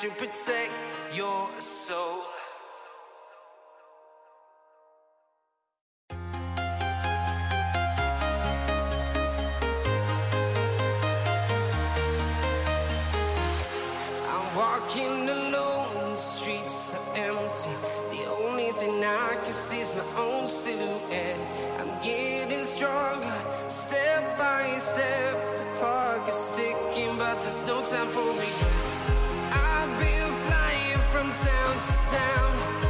to protect your soul. I'm walking streets empty. The only thing I can see is my own silhouette. I'm getting stronger, step by step. The clock is ticking, but there's no time for me town to town.